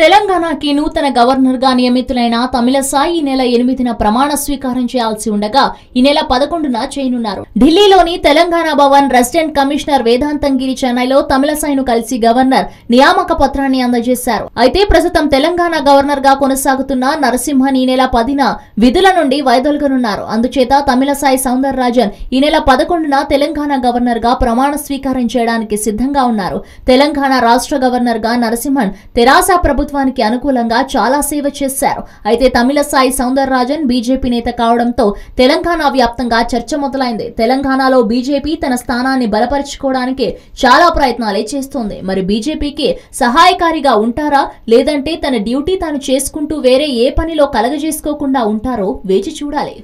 తెలంగాణకి నూతన గవర్నర్గా నియమితులైన తమిళసాయి ఈ నెల ఎనిమిదిన ప్రమాణ స్వీకారం చేయాల్సి ఉండగా ఈ నెల పదకొండున చేయనున్నారు. ఢిల్లీలోని తెలంగాణ భవన్ రెసిడెంట్ కమిషనర్ వేదాంతంగిరి చెన్నైలో తమిళసాయిను కలిసి గవర్నర్ నియామక పత్రాన్ని అందజేశారు. అయితే ప్రస్తుతం తెలంగాణ గవర్నర్గా కొనసాగుతున్న నరసింహన్ ఈ నెల పదిన విధుల నుండి వైదొలగనున్నారు. అందుచేత తమిళసాయి సౌందర్ రాజన్ ఈ నెల పదకొండున తెలంగాణ గవర్నర్గా ప్రమాణ స్వీకారం చేయడానికి సిద్ధంగా ఉన్నారు. తెలంగాణ రాష్ట్ర గవర్నర్గా నరసింహన్ తెరాస ప్రభుత్వం ప్రభుత్వానికి అనుకూలంగా చాలా సేవ చేశారు. అయితే తమిళసాయి సౌందర్ రాజన్ బీజేపీ నేత కావడంతో తెలంగాణ వ్యాప్తంగా చర్చ మొదలైంది. తెలంగాణలో బీజేపీ తన స్థానాన్ని బలపరుచుకోవడానికి చాలా ప్రయత్నాలే చేస్తోంది. మరి బీజేపీకి సహాయకారిగా ఉంటారా? లేదంటే తన డ్యూటీ తాను చేసుకుంటూ వేరే ఏ పనిలో కలగజేసుకోకుండా ఉంటారో వేచి చూడాలి.